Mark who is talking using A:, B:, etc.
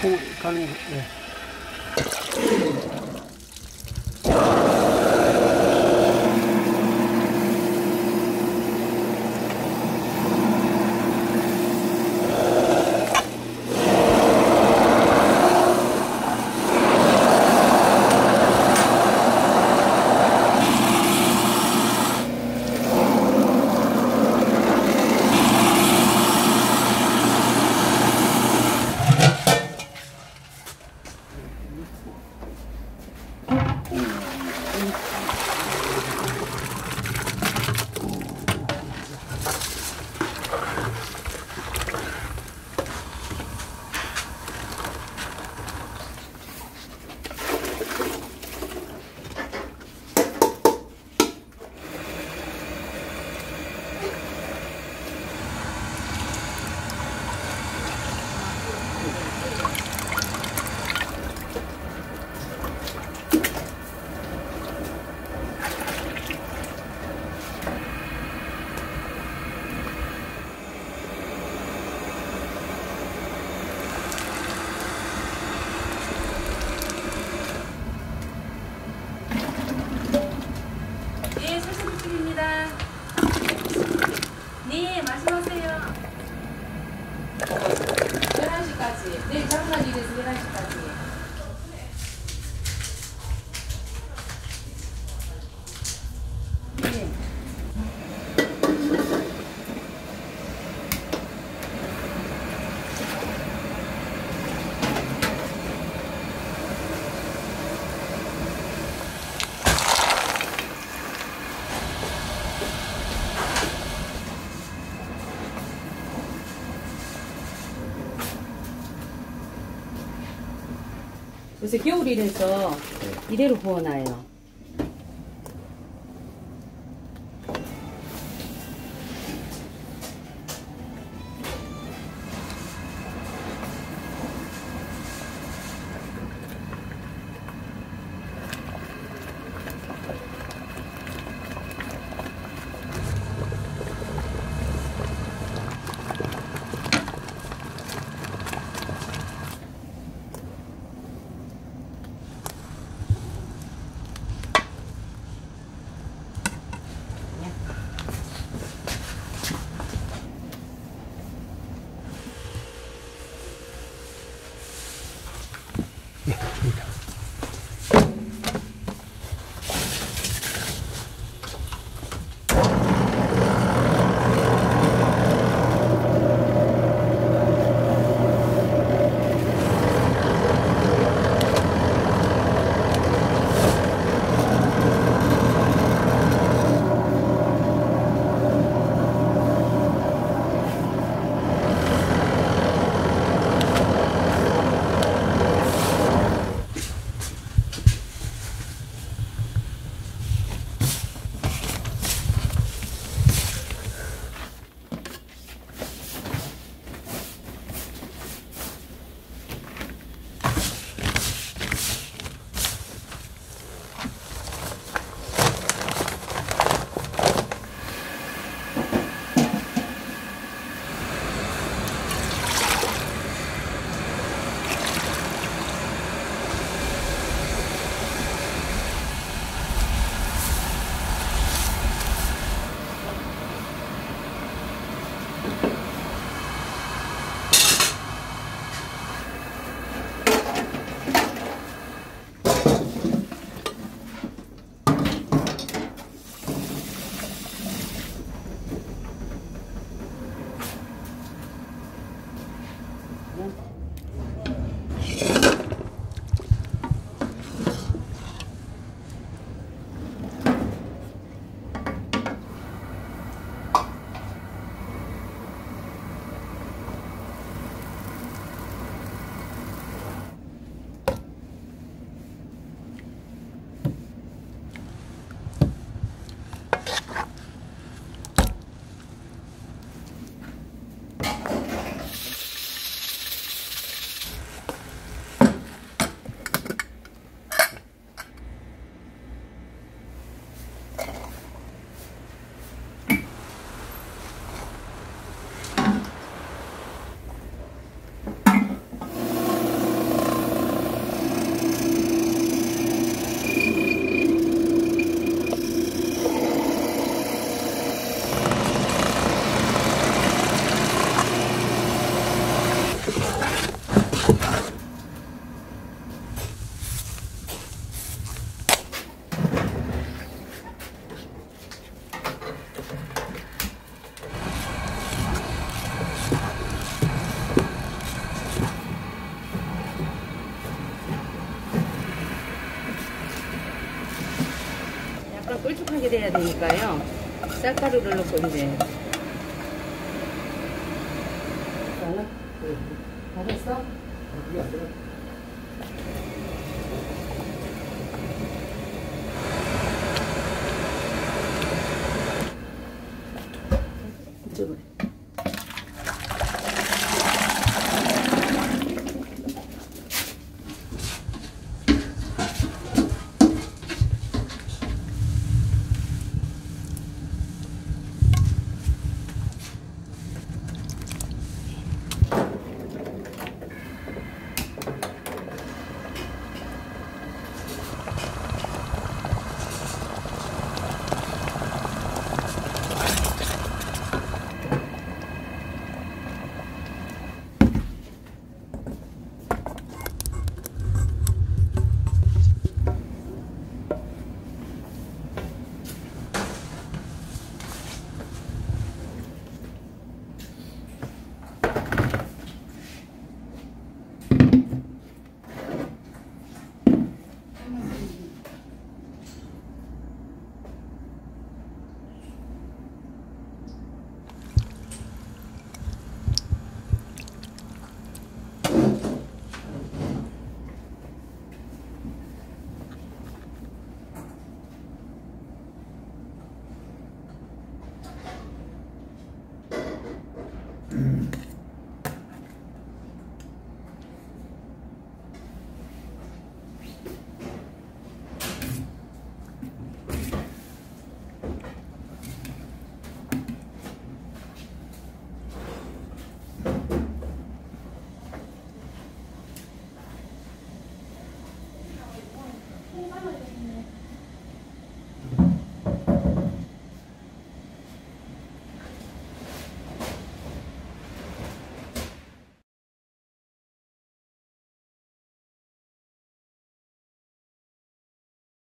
A: こういう感じですね。 요새 겨울이라서 이대로 구워놔요. 嗯 끓으면 꿀쭉하게 돼야 되니까요. 쌀가루를 넣고 이제. 다 됐어?